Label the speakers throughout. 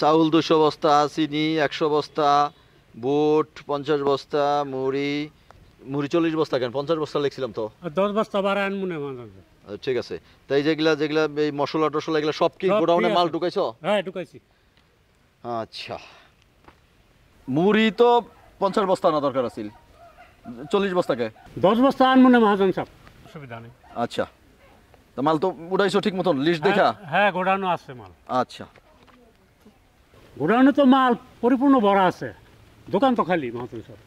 Speaker 1: চাউল দুশো বস্তা চিনি একশো বস্তা বুট পঞ্চাশ বস্তা মুড়ি মুড়ি চল্লিশ বস্তা কেন? পঞ্চাশ বস্তা লিখছিলাম তো।
Speaker 2: দশ বস্তা বাড়ায় মনে মাঝে।
Speaker 1: আচ্ছা, ঠিক আছে। তাই যেগুলা যেগুলা এই মশলা টসলা এগুলা সব কি গোডাউনে মাল ঢুকাইছো?
Speaker 2: হ্যাঁ ঢুকাইছি।
Speaker 1: আচ্ছা। মুড়ি তো পঞ্চাশ বস্তা না দরকার আছিল। চল্লিশ বস্তাকে?
Speaker 2: দশ বস্তা আন মনে মহাজন সাহেব অসুবিধা নেই।
Speaker 1: আচ্ছা। তা মাল তো উঠাইছো ঠিক মতন লিস্ট দেখা?
Speaker 2: হ্যাঁ, হ্যাঁ গোডাউনও আছে মাল।
Speaker 1: আচ্ছা।
Speaker 2: গোডাউনে তো মাল পরিপূর্ণ ভরা আছে। দোকান তো খালি মহাজন সাহেব।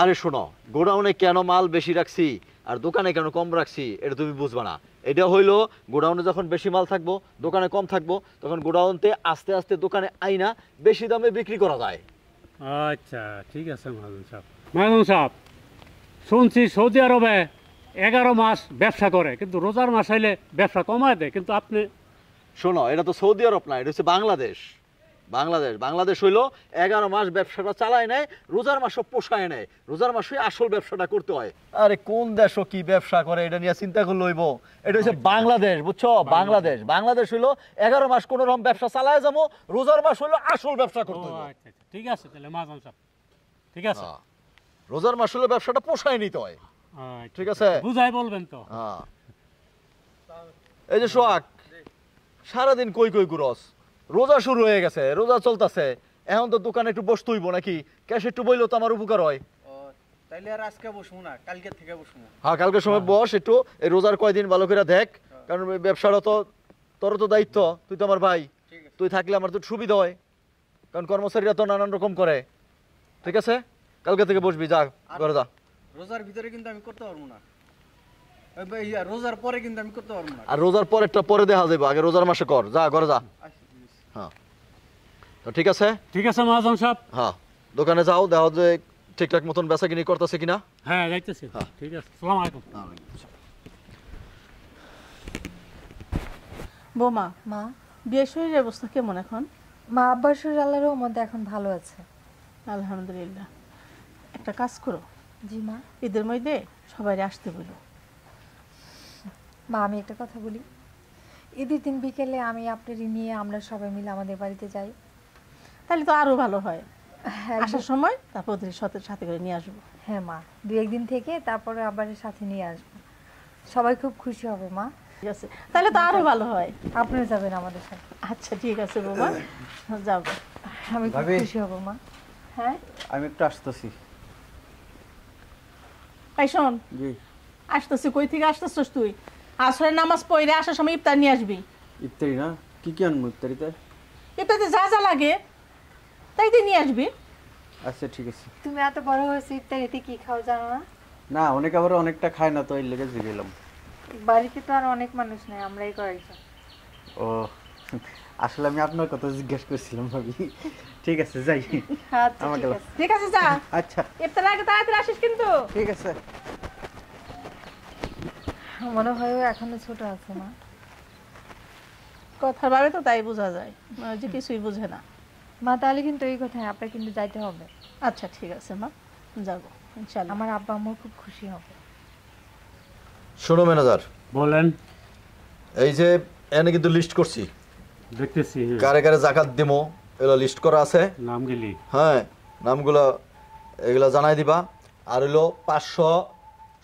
Speaker 1: আরে শোনো গোডাউনে কেন মাল বেশি রাখছি আর দোকানে কেন কম রাখছি এটা তুমি বুঝবা না। এটা হইল গোডাউনে যখন বেশি মাল থাকব দোকানে কম থাকব তখন গোডাউনতে আস্তে আস্তে দোকানে আইনা বেশি দামে বিক্রি করা যায়।
Speaker 2: আচ্ছা ঠিক আছে মহাজন সাহেব। মহাজন সাহেব শুনছি সৌদি আরবে এগারো মাস ব্যবসা করে কিন্তু রোজার মাস আইলে ব্যবসা কমায় দেয় কিন্তু আপনি
Speaker 1: শোনো এটা তো সৌদি আরব না এটা হচ্ছে বাংলাদেশ। বাংলাদেশ বাংলাদেশ হইল এগারো মাস ব্যবসাটা চালায় নেয় রোজার মাসও পোষায় নেয়। রোজার মাসে আসল ব্যবসাটা করতে হয়। আরে কোন দেশও কি ব্যবসা করে এটা নিয়ে চিন্তা করে লইব এটা হচ্ছে বাংলাদেশ বুঝছ? বাংলাদেশ। বাংলাদেশ হইল এগারো মাস কোন রকম ব্যবসা চালায় যাব রোজার মাস হইল আসল ব্যবসা করতে হবে
Speaker 2: আচ্ছা আচ্ছা ঠিক আছে তাহলে মহাজন সাহেব ঠিক আছে?
Speaker 1: হ্যাঁ। রোজার মাস হলে ব্যবসাটা পোষায় নিতে হয়।
Speaker 2: আচ্ছা,
Speaker 1: ঠিক আছে?
Speaker 2: বুঝাই বলবেন তো।
Speaker 1: হ্যাঁ। এই যে সোহাগ সারাদিন কই কই গুরস রোজা শুরু হয়ে গেছে রোজা চলতেছে। এখন তো দোকানে একটু বসতে হইব নাকি? ক্যাশ একটু বইলেও তো আমার উপকার হয়।
Speaker 3: তাইলে আর আজকে বসবো না কালকে থেকে বসবো।
Speaker 1: হ্যাঁ কালকে সময় বস একটু এই রোজার কয়দিন ভালো করে দেখ। কারণ এই ব্যবসাটা তো তোর তো দায়িত্ব তুই তো আমার ভাই। তুই থাকলে আমার তো সুবিধা হয়। কারণ কর্মচারীরা তো নানান রকম করে। ঠিক আছে? কালকে থেকে বসবি যা করে যা।
Speaker 3: রোজার ভিতরে কিন্তু আমি করতে পারব না। রোজার পরে কিন্তু আমি করতে পারব না।
Speaker 1: আর রোজার পরেরটা পরে দেখা যাবে আগে রোজার মাসে কর যা ঘরে। হ্যাঁ। তো ঠিক আছে?
Speaker 2: ঠিক আছে মহাজন সাহেব।
Speaker 1: হ্যাঁ। দোকানে যাও দেখো যে ঠিকঠাক মতন বেচা কিনি করতেছে কিনা।
Speaker 2: হ্যাঁ যাইতেছি।
Speaker 1: হ্যাঁ।
Speaker 2: ঠিক আছে সালাম আলাইকুম।
Speaker 4: বোমা
Speaker 5: মা
Speaker 4: বিয়ের শরীরের অবস্থা কেমন এখন?
Speaker 5: মা আব্বার শরীর আল্লাহর মধ্যে এখন ভালো আছে।
Speaker 4: আলহামদুলিল্লাহ। একটা কাজ করো।
Speaker 5: জি মা।
Speaker 4: ঈদের মধ্যে সবাই আসতে বলো।
Speaker 5: মা আমি একটা কথা বলি। ঈদের দিন বিকেলে আমি আপনারই নিয়ে আমরা সবাই মিলে আমাদের বাড়িতে যাই।
Speaker 4: তাহলে তো আরও ভালো হয়।
Speaker 5: হ্যাঁ
Speaker 4: আসার সময় তারপর ওদের সাথে সাথে করে নিয়ে আসব।
Speaker 5: হ্যাঁ মা দু একদিন থেকে তারপরে আবার সাথে নিয়ে আসব। সবাই খুব খুশি হবে মা।
Speaker 4: ঠিক আছে। তাহলে তো আরও ভালো হয়।
Speaker 5: আপনিও যাবেন আমাদের সাথে।
Speaker 4: আচ্ছা ঠিক আছে বোমা। যাব
Speaker 5: আমি খুব খুশি হব মা। হ্যাঁ?
Speaker 3: আমি একটু আসতেছি।
Speaker 4: এই শোন।
Speaker 3: জি।
Speaker 4: আসতেছি। কই থেকে আসতেছিস তুই? আসরের নামাজ পড়ে আসার সময় ইফতার নিয়ে আসবি।
Speaker 3: ইত্যাদি না? কি কি আনব ইত্যাদিতে
Speaker 4: ইফতারিতে যা যা লাগে তাই তুই নিয়ে আসবি।
Speaker 3: আচ্ছা ঠিক আছে।
Speaker 5: তুমি এত বড় হয়েছো ইত্যাদিতে কি খাও জানো না?
Speaker 3: না অনেক আবার অনেকটা খায় না তো এই লেগে গেলাম
Speaker 5: বাড়িতে তো আর অনেক মানুষ নেই আমরাই কয়েকজন।
Speaker 3: ও আসলে আমি আপনার কথা জিজ্ঞেস করছিলাম ভাবি। ঠিক আছে যাই।
Speaker 5: আচ্ছা আছে।
Speaker 4: ঠিক আছে যা।
Speaker 3: আচ্ছা।
Speaker 4: ইফতার আগে তাড়াতাড়ি আসিস কিন্তু।
Speaker 3: ঠিক আছে।
Speaker 5: মনে হয় ও এখনও ছোট আছে মা।
Speaker 4: কথার ভাবে তো তাই বোঝা যায়। মনে যে কিছুই বুঝে না।
Speaker 5: মা তাহলে কিন্তু এই কথায় আপনার কিন্তু যাইতে হবে।
Speaker 4: আচ্ছা ঠিক আছে মা। যাব ইনশাল্লাহ
Speaker 5: আমার আব্বা আম্মু খুব খুশি হবে।
Speaker 1: শোনো ম্যানেজার।
Speaker 2: বলেন।
Speaker 1: এই যে এনে কিন্তু লিস্ট করছি।
Speaker 2: দেখতেছি।
Speaker 1: কারে কারে জাকাত দিমো এগুলো লিস্ট করা আছে।
Speaker 2: নাম গেলি
Speaker 1: হ্যাঁ নামগুলো এগুলো জানাই দিবা। আর হলো পাঁচশো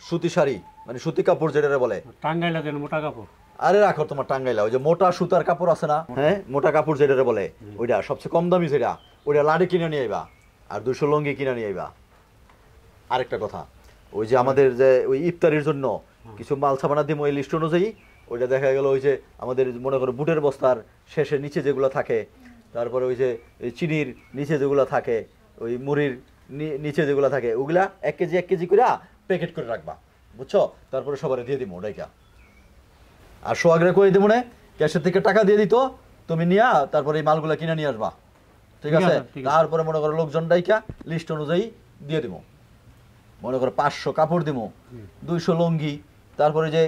Speaker 1: সুতি শাড়ি। মানে সুতি কাপড় যেটা বলে।
Speaker 2: টাঙ্গাইলা দেন মোটা কাপড়।
Speaker 1: আরে রাখো তোমার টাঙ্গাইলা ওই যে মোটা সুতার কাপড় আছে না হ্যাঁ? মোটা কাপড় যেটা বলে ওইটা সবচেয়ে কম দামি যেটা ওইটা লাড়ি কিনে নিয়ে আইবা আর দুশো লঙ্গি কিনে নিয়ে আইবা। আরেকটা কথা ওই যে আমাদের যে ওই ইফতারির জন্য কিছু মাল সাবানা দিম ওই লিস্ট অনুযায়ী ওইটা দেখা গেল ওই যে আমাদের মনে করো বুটের বস্তার শেষে নিচে যেগুলো থাকে তারপরে ওই যে চিনির নিচে যেগুলো থাকে ওই মুড়ির নিচে যেগুলো থাকে ওগুলা এক কেজি এক কেজি করে প্যাকেট করে রাখবা। বুঝছ? তারপরে সবারে দিয়ে দিব ওটাইকা আর সোয়াগরে কই দেবো না ক্যাশের থেকে টাকা দিয়ে দিত তুমি নিয়া তারপরে এই মালগুলা কিনে নিয়ে আসবা। ঠিক আছে? তারপরে মনে করো লোকজন ডাইকা লিস্ট অনুযায়ী দিয়ে দিব মনে করো পাঁচশো কাপড় দিব দুইশো লঙ্গি তারপরে যে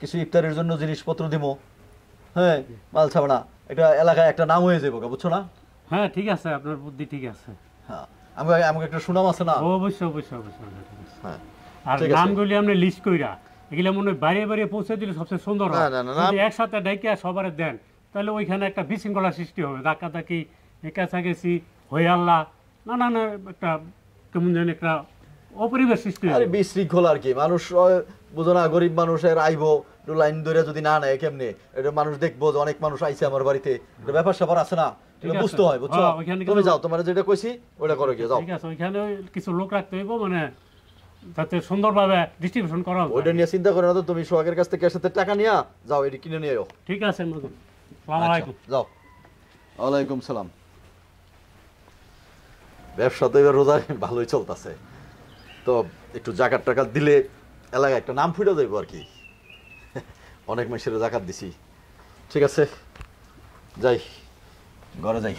Speaker 1: কিছু ইফতারের জন্য জিনিসপত্র দিব হ্যাঁ মাল ছাবনা এটা এলাকায় একটা নাম হয়ে যাব বুঝছ না?
Speaker 2: হ্যাঁ ঠিক আছে আপনার বুদ্ধি ঠিক আছে।
Speaker 1: হ্যাঁ আমাকে আমাকে একটা সুনাম আছে না?
Speaker 2: অবশ্যই অবশ্যই অবশ্যই।
Speaker 1: হ্যাঁ।
Speaker 2: আর নামগুলি আপনি লিস্ট কইরা এগুলা মনে হয় বাইরে বাইরে পৌঁছে দিলে সবচেয়ে সুন্দর হয়। একসাথে ডাইকে সবার দেন তাহলে ওইখানে একটা বিশৃঙ্খলা সৃষ্টি হবে। কাছাকাছি হয়ে আল্লাহ নানান একটা কেমন যেন একটা অপরিবেশ সৃষ্টি
Speaker 1: আরে বিশৃঙ্খল আর কি। মানুষ বুঝো না গরিব মানুষের আইবো একটু লাইন ধরে যদি না নেয় কেমনে? এটা মানুষ দেখব যে অনেক মানুষ আইছে আমার বাড়িতে। এটা ব্যাপার স্যাপার আছে না। বুঝতে হয় বুঝছ?
Speaker 2: হ্যাঁ,
Speaker 1: তুমি যাও তোমার যেটা কইছি ওটা করো গিয়ে যাও।
Speaker 2: ঠিক আছে ওইখানে কিছু লোক রাখতে হইব মানে যাতে সুন্দরভাবে ডিস্ট্রিবিউশন করা যায়।
Speaker 1: ওইটা নিয়ে চিন্তা করো না তো তুমি সোহাগের কাছ থেকে সাথে টাকা নিয়া যাও এটি কিনে নিয়ে এও
Speaker 2: ঠিক আছে মাদুন সালাম আলাইকুম
Speaker 1: আচ্ছা, যাও। ওয়ালাইকুম সালাম। ব্যবসা তো এবার রোজা ভালোই চলতেছে। তো একটু জাকাত টাকাত দিলে এলাকায় একটা নাম ফুটে যাইব আর কি। অনেক মাসের জাকাত দিছি। ঠিক আছে যাই ঘরে যাই।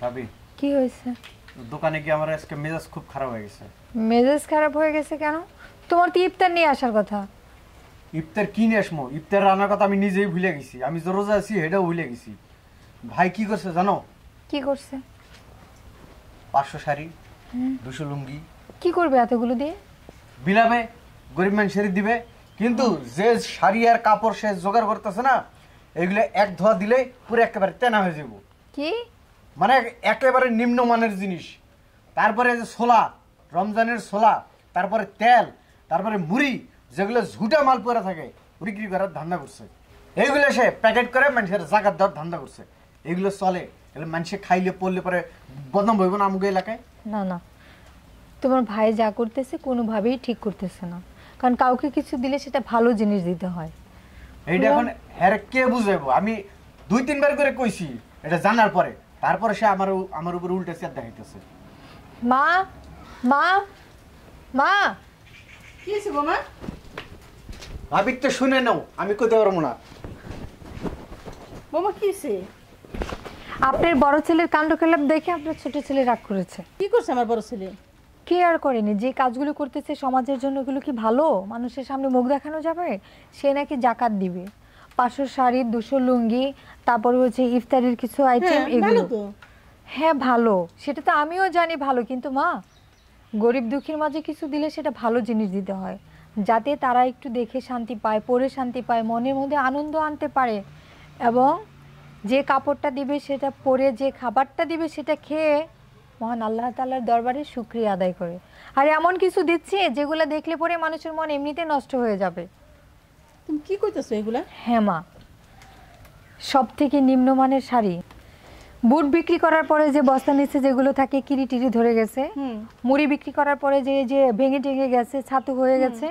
Speaker 3: ভাবি
Speaker 5: কি হয়েছে?
Speaker 3: দোকানে গিয়ে আমার আজকে মেজাজ খুব খারাপ হয়ে গেছে।
Speaker 5: মেজাজ খারাপ হয়ে গেছে কেন? তোমার তো ইফতার নিয়ে আসার কথা।
Speaker 3: ইফতার কি নিয়ে আসমো? ইফতার রান্নার কথা আমি নিজেই ভুলে গেছি। আমি যে রোজা আছি সেটাও ভুলে গেছি। ভাই কি করছে জানো?
Speaker 5: কি করছে?
Speaker 3: পাঁচশো শাড়ি দুশো লুঙ্গি।
Speaker 5: কি করবে এতগুলো দিয়ে?
Speaker 3: বিলাবে গরিব মানুষের দিবে। কিন্তু যে শাড়ি আর কাপড় সে জোগাড় করতেছে না এগুলো এক ধোয়া দিলে পুরো একেবারে তেনা হয়ে যাব।
Speaker 5: কি?
Speaker 3: মানে একেবারে নিম্নমানের জিনিস। তারপরে যে ছোলা রমজানের ছোলা তারপরে তেল তারপরে মুড়ি যেগুলো ঝুটা মাল পরে থাকে বিক্রি করার ধান্দা করছে। এইগুলো সে প্যাকেট করে মানুষের জাগাত দেওয়ার ধান্দা করছে। এগুলো চলে এগুলো মানুষে খাইলে পড়লে পরে বদনাম হইব না আমাকে এলাকায়?
Speaker 5: না না। তোমার ভাই যা করতেছে কোনোভাবেই ঠিক করতেছে না। কারণ কাউকে কিছু দিলে সেটা ভালো জিনিস দিতে হয়।
Speaker 3: এইটা এখন হ্যাঁ কে বুঝাইবো? আমি দুই তিনবার করে কইছি এটা জানার পরে। তারপরে সে আমার আমার উপর উল্টে চেয়ার দেখাইতেছে
Speaker 5: মা মা মা।
Speaker 4: কি হয়েছে বোমা?
Speaker 3: ভাবি তো শুনে নাও আমি কইতে পারব না।
Speaker 4: বোমা কি হয়েছে?
Speaker 5: আপনার বড় ছেলের কাণ্ডকলাপ দেখে আপনার ছোট ছেলে রাগ করেছে।
Speaker 4: কি করছে আমার বড় ছেলে?
Speaker 5: কে আর করেনি? যে কাজগুলো করতেছে সমাজের জন্য এগুলো কি ভালো? মানুষের সামনে মুখ দেখানো যাবে? সে নাকি জাকাত দিবে। পাঁচশো শাড়ি দুশো লুঙ্গি তারপর হচ্ছে ইফতারির কিছু আইটেম
Speaker 4: হ্যাঁ
Speaker 5: এগুলো।
Speaker 4: তো।
Speaker 5: হ্যাঁ ভালো। সেটা তো আমিও জানি ভালো কিন্তু মা গরিব দুঃখীর মাঝে কিছু দিলে সেটা ভালো জিনিস দিতে হয়। যাতে তারা একটু দেখে শান্তি পায় পরে শান্তি পায় মনের মধ্যে আনন্দ আনতে পারে। এবং যে কাপড়টা দিবে সেটা পরে যে খাবারটা দিবে সেটা খেয়ে মহান আল্লাহ তাল্লার দরবারে শুক্রিয়া আদায় করে। আর এমন কিছু দিচ্ছে যেগুলো দেখলে পরে মানুষের মন এমনিতে নষ্ট হয়ে যাবে।
Speaker 4: তুমি কি কইতেছো এগুলা?
Speaker 5: হ্যাঁ মা। সব থেকে নিম্নমানের শাড়ি। বুট বিক্রি করার পরে যে বস্তা নিচে যেগুলো থাকে কিরি টিরি ধরে গেছে। মুড়ি বিক্রি করার পরে যে যে ভেঙে টেঙে গেছে ছাতু হয়ে গেছে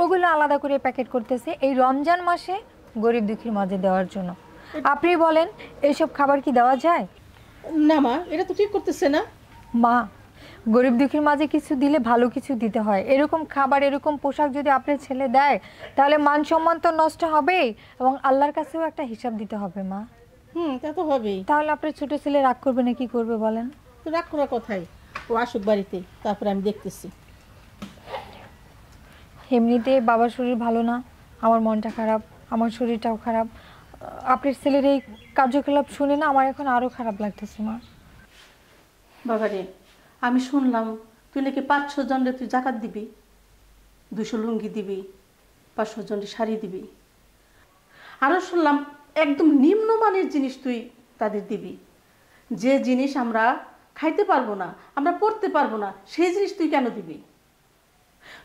Speaker 5: ওগুলো আলাদা করে প্যাকেট করতেছে এই রমজান মাসে গরিব দুঃখীর মাঝে দেওয়ার জন্য। আপনি বলেন এইসব খাবার কি দেওয়া যায়?
Speaker 4: না মা এটা তো ঠিক করতেছে না।
Speaker 5: মা গরিব দুঃখীর মাঝে কিছু দিলে ভালো কিছু দিতে হয়। এরকম খাবার এরকম পোশাক যদি আপনার ছেলে দেয় তাহলে মান সম্মান তো নষ্ট হবেই এবং আল্লাহর কাছেও একটা হিসাব দিতে হবে মা।
Speaker 4: হুম তা তো হবেই।
Speaker 5: তাহলে আপনার ছোট ছেলে রাগ করবে না কি করবে বলেন?
Speaker 4: তো রাগ করার কথাই। ও আসুক বাড়িতে তারপরে আমি দেখতেছি।
Speaker 5: এমনিতে বাবার শরীর ভালো না আমার মনটা খারাপ আমার শরীরটাও খারাপ। আপনার ছেলের এই কার্যকলাপ শুনে না আমার এখন আরও খারাপ লাগতেছে মা।
Speaker 4: বাবারে আমি শুনলাম তুই নাকি পাঁচশো জনরে তুই জাকাত দিবি? দুশো লুঙ্গি দিবি পাঁচশো জনরে শাড়ি দিবি। আরও শুনলাম একদম নিম্নমানের জিনিস তুই তাদের দিবি। যে জিনিস আমরা খাইতে পারব না আমরা পড়তে পারব না সেই জিনিস তুই কেন দিবি?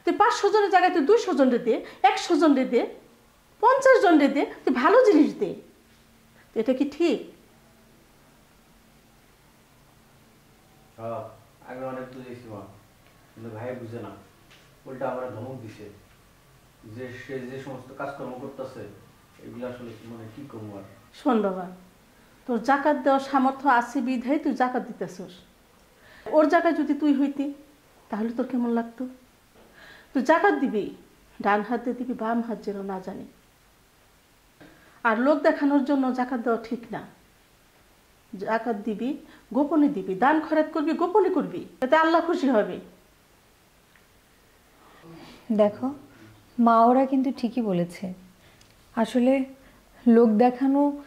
Speaker 4: তুই পাঁচশো জনের জায়গায় তুই দুইশো জনরে দে একশো জনরে দে পঞ্চাশ জনরে দে তুই ভালো জিনিস দে। এটা কি ঠিক?
Speaker 3: হ্যাঁ, আমি অনেক বুঝেছি, মা। কিন্তু ভাই বুঝে না। উল্টা আমার ধমক দিছে। যে সে যে সমস্ত কাজকর্ম করতেছে, এগুলো আসলে মানে কি করব আর?
Speaker 4: শোন বাবা, তোর জাকাত দেওয়ার সামর্থ্য আছে বিধায় তুই জাকাত দিতেছস। ওর জায়গায় যদি তুই হইতি, তাহলে তোর কেমন লাগতো? তুই জাকাত দিবি, ডান হাত দিবি, বাম হাত যেন না জানি। আর লোক দেখানোর জন্য জাকাত দেওয়া ঠিক না। জাকাত দিবি, গোপনে দিবি, দান খরাত করবি, গোপনে করবি এতে আল্লাহ খুশি হবে।
Speaker 5: দেখো, মা ওরা কিন্তু ঠিকই বলেছে। আসলে লোক দেখানো,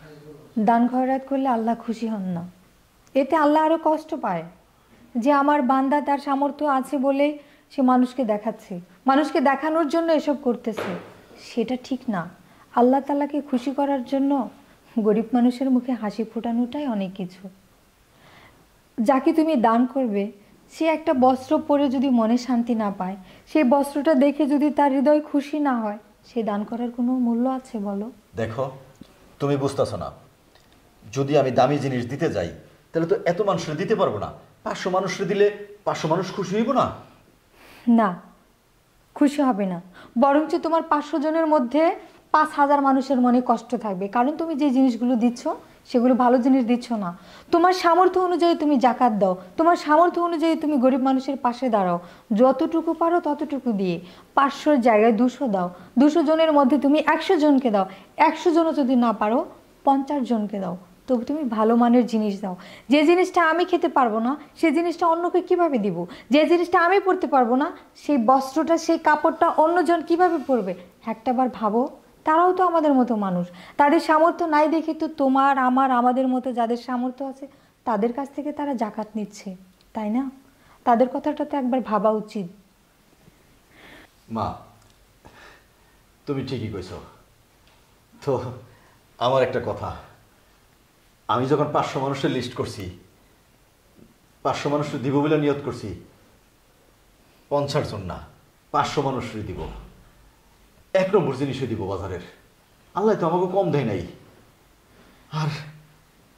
Speaker 5: দান খয়রাত করলে আল্লাহ খুশি হন না। এতে আল্লাহ আরও কষ্ট পায় যে আমার বান্দা তার সামর্থ্য আছে বলে সে মানুষকে দেখাচ্ছে। মানুষকে দেখানোর জন্য এসব করতেছে। সেটা ঠিক না। আল্লাহ তালাকে খুশি করার জন্য গরিব মানুষের মুখে হাসি ফোটানোটাই অনেক কিছু। যাকে তুমি দান করবে সে একটা বস্ত্র পরে যদি মনে শান্তি না পায় সেই বস্ত্রটা দেখে যদি তার হৃদয় খুশি না হয় সে দান করার কোনো মূল্য আছে বলো?
Speaker 1: দেখো তুমি বুঝতেছো না। যদি আমি দামি জিনিস দিতে যাই তাহলে তো এত মানুষের দিতে পারব না। পাঁচশো মানুষের দিলে পাঁচশো মানুষ খুশি হইব না?
Speaker 5: না খুশি হবে না। বরঞ্চ তোমার পাঁচশো জনের মধ্যে পাঁচ হাজার মানুষের মনে কষ্ট থাকবে। কারণ তুমি যে জিনিসগুলো দিচ্ছ, সেগুলো ভালো জিনিস দিচ্ছ না। তোমার সামর্থ্য অনুযায়ী তুমি জাকাত দাও। তোমার সামর্থ্য অনুযায়ী তুমি গরিব মানুষের পাশে দাঁড়াও। যতটুকু পারো ততটুকু দিয়ে পাঁচশোর জায়গায় দুশো দাও। দুশো জনের মধ্যে তুমি একশো জনকে দাও। একশো জনও যদি না পারো, পঞ্চাশ জনকে দাও। তবু তুমি ভালো মানের জিনিস দাও। যে জিনিসটা আমি খেতে পারব না, সে জিনিসটা অন্যকে কীভাবে দিব? যে জিনিসটা আমি পরতে পারব না, সেই বস্ত্রটা, সেই কাপড়টা অন্যজন কীভাবে পরবে? একটাবার ভাবো তারাও তো আমাদের মতো মানুষ। তাদের সামর্থ্য নাই দেখে তো তোমার, আমার, আমাদের মতো যাদের সামর্থ্য আছে, তাদের কাছ থেকে তারা জাকাত নিচ্ছে, তাই না? তাদের কথাটা তো একবার ভাবা উচিত।
Speaker 1: মা, তুমি ঠিকই কইছো। তো, আমার একটা কথা। আমি যখন পাঁচশো মানুষের লিস্ট করছি, পাঁচশো মানুষের দিব বলে নিয়ত করছি, পঞ্চাশ জন না, পাঁচশো মানুষেরই দিব। এক নম্বর জিনিসই দিব বাজারের। আল্লাহ তো আমাকে কম দেয় নাই। আর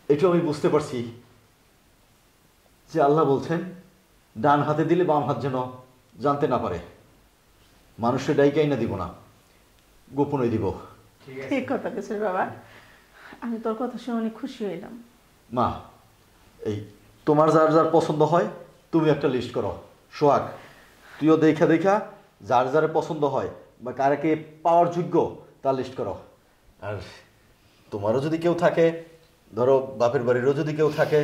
Speaker 1: এটাও আমি বুঝতে পারছি যে আল্লাহ বলছেন ডান হাতে দিলে বাম হাত যেন জানতে না পারে। মানুষের ডাইকাই না দিব না গোপনে দিব।
Speaker 4: ঠিক কথা গেছে বাবা। আমি তোর কথা শুনে অনেক খুশি হইলাম।
Speaker 1: মা এই তোমার যার যার পছন্দ হয় তুমি একটা লিস্ট করো। সোহাগ তুইও দেখা দেখা যার যার পছন্দ হয় বা কারাকে পাওয়ার যোগ্য তার লিস্ট করো। আর তোমারও যদি কেউ থাকে ধরো বাপের বাড়িরও যদি কেউ থাকে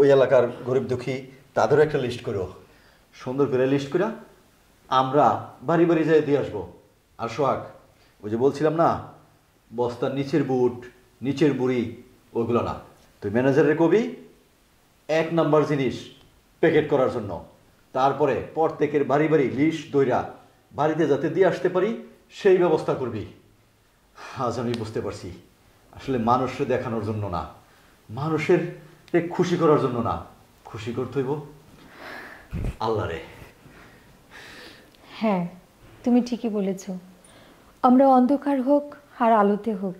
Speaker 1: ওই এলাকার গরিব দুঃখী তাদেরও একটা লিস্ট করো। সুন্দর করে লিস্ট করে আমরা বাড়ি বাড়ি যেয়ে দিয়ে আসব। আর সোহাগ ওই যে বলছিলাম না বস্তার নিচের বুট নিচের বুড়ি ওগুলো না। তুই ম্যানেজারের কবি এক নাম্বার জিনিস প্যাকেট করার জন্য। তারপরে প্রত্যেকের বাড়ি বাড়ি লিস্ট দইরা বাড়িতে যাতে দিয়ে আসতে পারি, সেই ব্যবস্থা করবি। আজ আমি বুঝতে পারছি, আসলে মানুষকে দেখানোর জন্য না। মানুষের খুশি করার জন্য না। খুশি করতে হইব আল্লাহ রে।
Speaker 5: হ্যাঁ তুমি ঠিকই বলেছ। আমরা অন্ধকার হোক আর আলোতে হোক,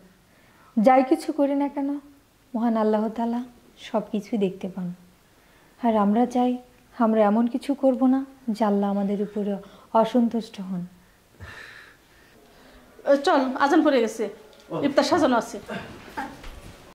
Speaker 5: যাই কিছু করি না কেন, মহান আল্লাহ তালা সব কিছুই দেখতে পান। আর আমরা চাই আমরা এমন কিছু করব না, যে আল্লাহ আমাদের উপরে অসন্তুষ্ট হন।
Speaker 4: চল আজান পড়ে গেছে। ইফতার সাজানো আছে।